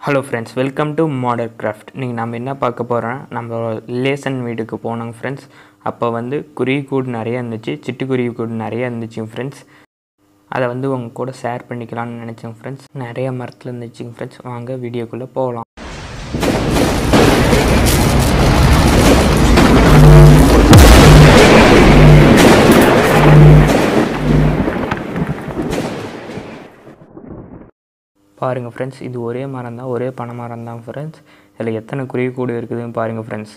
Hello friends welcome to modern craft நீங்கள் நம்ம என்ன பார்க்க போகிறோம் நம்ம ரிலேஷன் வீட்டுக்கு போனோங்க ஃப்ரெண்ட்ஸ் அப்போ வந்து குருவி கூடு நிறைய இருந்துச்சு சிட்டுக்குருவி கூடு நிறைய இருந்துச்சுங்க ஃப்ரெண்ட்ஸ் அதை வந்து உங்கள் கூட ஷேர் பண்ணிக்கலாம்னு நினச்சேங்க ஃப்ரெண்ட்ஸ் நிறைய மரத்தில் இருந்துச்சுங்க ஃப்ரெண்ட்ஸ் வாங்க வீடியோக்குள்ளே போகலாம். பாருங்கள் ஃப்ரெண்ட்ஸ் இது ஒரே மரம் தான் ஒரே பனை மரம் தான் ஃப்ரெண்ட்ஸ் இதில் எத்தனை குருவி கூடு இருக்குதுன்னு பாருங்கள் ஃப்ரெண்ட்ஸ்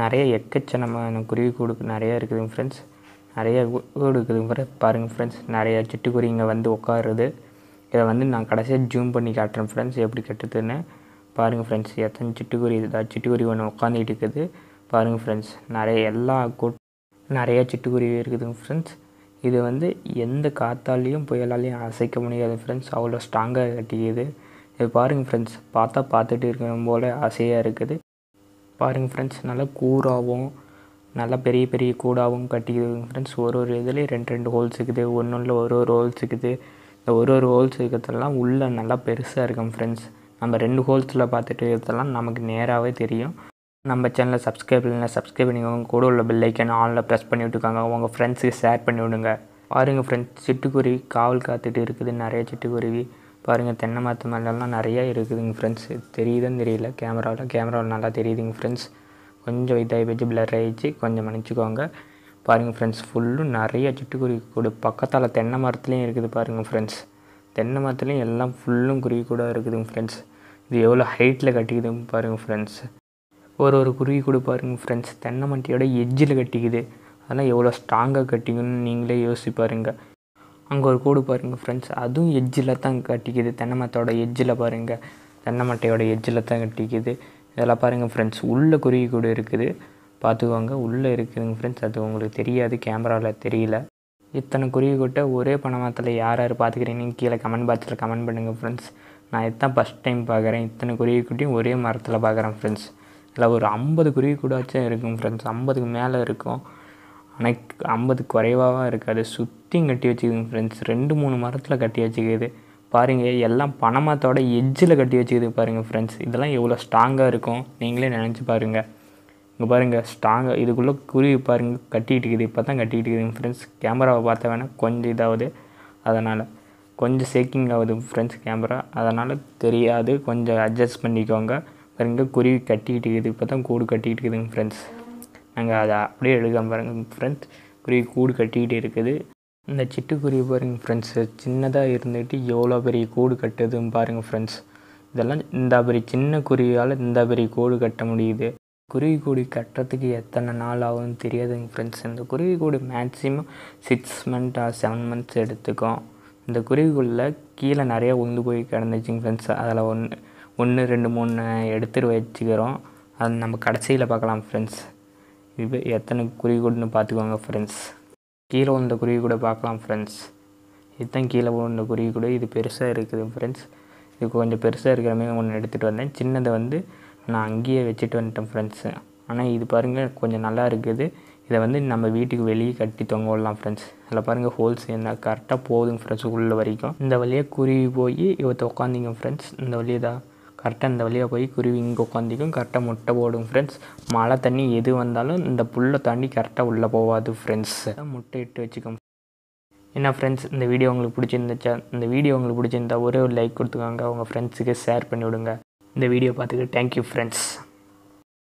நிறைய எக்கச்சனமான குருவி கூடு நிறைய இருக்குதுங்க ஃப்ரெண்ட்ஸ் நிறைய கூடு இருக்குதுங்க ஃப்ரெண்ட்ஸ் பாருங்கள் ஃப்ரெண்ட்ஸ் நிறைய சிட்டுக்குருவிங்க வந்து உட்காருது. இதை வந்து நான் கடைசியாக ஜூம் பண்ணி காட்டுறேன் ஃப்ரெண்ட்ஸ் எப்படி கட்டுதுன்னு. பாருங்கள் ஃப்ரெண்ட்ஸ் எத்தனை சிட்டுக்குருவி இதா சிட்டுக்குருவி ஒன்று உட்காந்துட்டு இருக்குது. பாருங்கள் ஃப்ரெண்ட்ஸ் நிறைய எல்லா கூட் நிறைய சிட்டுக்குருவி இருக்குதுங்க ஃப்ரெண்ட்ஸ் இது வந்து எந்த காற்றாலையும் புயலாலையும் அசைக்க முடியாது ஃப்ரெண்ட்ஸ் அவ்வளோ ஸ்ட்ராங்காக கட்டிக்குது. இது பாருங்கள் ஃப்ரெண்ட்ஸ் பார்த்தா பார்த்துட்டு இருக்கணும் போல் ஆசையாக இருக்குது. பாருங்கள் ஃப்ரெண்ட்ஸ் நல்லா கூறாகவும் நல்லா பெரிய பெரிய கூடாகவும் கட்டிக்குதுங்க ஃப்ரெண்ட்ஸ் ஒரு ஒரு இதுலேயும் ரெண்டு ரெண்டு ஹோல்ஸ் இருக்குது. ஒன்று இல்லை ஒரு ஒரு ஹோல்ஸ் இருக்குது. இந்த ஒரு ஒரு ஹோல்ஸ் இருக்கிறதெல்லாம் உள்ளே நல்லா பெருசாக இருக்கும் ஃப்ரெண்ட்ஸ் நம்ம ரெண்டு ஹோல்ஸில் பார்த்துட்டு இருக்கிறதெல்லாம் நமக்கு நேராகவே தெரியும். நம்ம சேனலை சப்ஸ்கிரைப் இல்லைனா சப்ஸ்கிரைப் பண்ணிக்கோங்க. கூட உள்ள பெல்லைக்கன் ஆனில் ப்ரெஸ் பண்ணி விட்டுக்காங்க உங்கள் ஃப்ரெண்ட்ஸுக்கு ஷேர் பண்ணி விடுங்க. பாருங்கள் ஃப்ரெண்ட்ஸ் சிட்டுக்குருவி காவல் காத்துட்டு இருக்குது. நிறைய சிட்டுக்குருவி. பாருங்கள் தென்னை மரத்து மேலெல்லாம் நிறைய இருக்குதுங்க ஃப்ரெண்ட்ஸ் தெரியுதுன்னு தெரியல. கேமராவில் கேமராவில் நல்லா தெரியுதுங்க ஃப்ரெண்ட்ஸ் கொஞ்சம் இதாகி போச்சு பிளர் ஆகிடுச்சு கொஞ்சம் மன்னிச்சுக்கோங்க. பாருங்கள் ஃப்ரெண்ட்ஸ் ஃபுல்லும் நிறைய சிட்டுக்குருவி கூடு பக்கத்தால் தென்னை மரத்துலேயும் இருக்குது பாருங்கள் ஃப்ரெண்ட்ஸ் தென்னை மரத்துலேயும் எல்லாம் ஃபுல்லும் குருவி கூட இருக்குதுங்க ஃப்ரெண்ட்ஸ் இது எவ்வளோ ஹைட்டில் கட்டிக்குதுங்க பாருங்கள் ஃப்ரெண்ட்ஸ் ஒரு ஒரு குருவி கொடுப்பாருங்க பாருங்கள் ஃப்ரெண்ட்ஸ் தென்னை எஜ்ஜில் எட்ஜில் கட்டிக்குது. அதெல்லாம் எவ்வளோ ஸ்ட்ராங்காக கட்டிக்கணும்னு நீங்களே யோசிப்பாருங்க. அங்கே ஒரு கூடு பாருங்கள் ஃப்ரெண்ட்ஸ் அதுவும் எஜ்ஜில் தான் கட்டிக்குது. தென்னை மரத்தோட பாருங்கள் தென்னை மட்டையோட தான் கட்டிக்குது. இதெல்லாம் பாருங்கள் ஃப்ரெண்ட்ஸ் உள்ளே குருவி கூடு இருக்குது. பார்த்துக்கோங்க. உள்ளே இருக்குதுங்க ஃப்ரெண்ட்ஸ் அது உங்களுக்கு தெரியாது. கேமராவில் தெரியல. இத்தனை குருவி கூட்ட ஒரே பணமரத்தில் யார் யார் பார்த்துக்கிறீங்கன்னு கீழே கமெண்ட் பாக்ஸில் கமெண்ட் பண்ணுங்கள் ஃப்ரெண்ட்ஸ் நான் இதுதான் ஃபஸ்ட் டைம் பார்க்குறேன். இத்தனை குருவி குட்டியும் ஒரே மரத்தில் பார்க்குறேன் ஃப்ரெண்ட்ஸ் இல்லை ஒரு ஐம்பது குருவி கூடாச்சும் இருக்கும் ஃப்ரெண்ட்ஸ் ஐம்பதுக்கு மேலே இருக்கும். ஆனால் ஐம்பது குறைவாக இருக்காது. சுற்றியும் கட்டி வச்சுக்குதுங்க ஃப்ரெண்ட்ஸ் ரெண்டு மூணு மரத்தில் கட்டி வச்சுக்குது. பாருங்கள் எல்லாம் பனைமரத்தோட எஜ்ஜில் கட்டி வச்சுக்குது பாருங்கள் ஃப்ரெண்ட்ஸ் இதெல்லாம் எவ்வளோ ஸ்ட்ராங்காக இருக்கும் நீங்களே நினச்சி பாருங்கள் இங்கே பாருங்கள் ஸ்ட்ராங்காக இதுக்குள்ளே குருவி பாருங்கள் கட்டிகிட்டு இருக்குது. இப்போ தான் கட்டிகிட்டு இருக்குதுங்க ஃப்ரெண்ட்ஸ் கேமராவை பார்த்த வேணால் கொஞ்சம் இதாகுது. அதனால் கொஞ்சம் சேக்கிங் ஆகுது ஃப்ரெண்ட்ஸ் கேமரா. அதனால் தெரியாது கொஞ்சம் அட்ஜஸ்ட் பண்ணிக்கோங்க. பாருங்க குருவி கட்டிக்கிட்டு இருக்குது. இப்போ தான் கூடு கட்டிக்கிட்டு இருக்குதுங்க ஃப்ரெண்ட்ஸ் நாங்கள் அதை அப்படியே எடுக்காமல் பாருங்கள் ஃப்ரெண்ட்ஸ் குருவி கூடு கட்டிக்கிட்டு இருக்குது. இந்த சிட்டுக்குருவி பாருங்கள் ஃப்ரெண்ட்ஸ் சின்னதாக இருந்துக்கிட்டு எவ்வளோ பெரிய கூடு கட்டுதுன்னு பாருங்கள் ஃப்ரெண்ட்ஸ் இதெல்லாம் இந்த பெரிய சின்ன குருவியால் இந்த பெரிய கூடு கட்ட முடியுது. குருவி கூடு கட்டுறதுக்கு எத்தனை நாள் ஆகும்னு தெரியாதுங்க ஃப்ரெண்ட்ஸ் இந்த குருவி கூடு maximum six month or seven months எடுத்துக்கும். இந்த குருவிக்குள்ளே கீழே நிறையா உந்து போய் கிடந்துச்சுங்க ஃப்ரெண்ட்ஸ் அதில் ஒன்று ஒன்று ரெண்டு மூணு எடுத்துட்டு வச்சுக்கிறோம். அது நம்ம கடைசியில் பார்க்கலாம் ஃப்ரெண்ட்ஸ் இது எத்தனை குருவி கூடுன்னு பார்த்துக்கோங்க ஃப்ரெண்ட்ஸ் கீழே வந்த குருவி கூட பார்க்கலாம் ஃப்ரெண்ட்ஸ் இதுதான் கீழே விழுந்த குருவி கூட இது பெருசாக இருக்குது ஃப்ரெண்ட்ஸ் இது கொஞ்சம் பெருசாக இருக்கிற மாதிரி ஒன்று எடுத்துகிட்டு வந்தேன். சின்னதை வந்து நான் அங்கேயே வச்சுட்டு வந்துட்டேன் ஃப்ரெண்ட்ஸு ஆனால் இது பாருங்கள் கொஞ்சம் நல்லா இருக்குது. இதை வந்து நம்ம வீட்டுக்கு வெளியே கட்டி தொங்க விடலாம் ஃப்ரெண்ட்ஸ் அதில் பாருங்கள் ஹோல்ஸ் என்ன கரெக்டாக போகுதுங்க ஃப்ரெண்ட்ஸ் உள்ள வரைக்கும். இந்த வழியாக குருவி போய் இவத்த உட்காந்திங்க ஃப்ரெண்ட்ஸ் இந்த வழியாக தான். கரெக்டாக இந்த வழியாக போய் குருவி இங்கே உட்காந்திக்கும் கரெக்டாக முட்டை போடும் ஃப்ரெண்ட்ஸ் மழை தண்ணி எது வந்தாலும் இந்த புல்லை தாண்டி கரெக்டாக உள்ளே போகாது ஃப்ரெண்ட்ஸ் முட்டை இட்டு வச்சுக்கோங்க என்ன ஃப்ரெண்ட்ஸ் இந்த வீடியோ உங்களுக்கு பிடிச்சிருந்துச்சா? இந்த வீடியோ உங்களுக்கு பிடிச்சிருந்தா ஒரே ஒரு லைக் கொடுத்துக்கோங்க. உங்கள் ஃப்ரெண்ட்ஸுக்கு ஷேர் பண்ணி விடுங்க இந்த வீடியோ பார்த்துக்கிட்டு தேங்க்யூ ஃப்ரெண்ட்ஸ்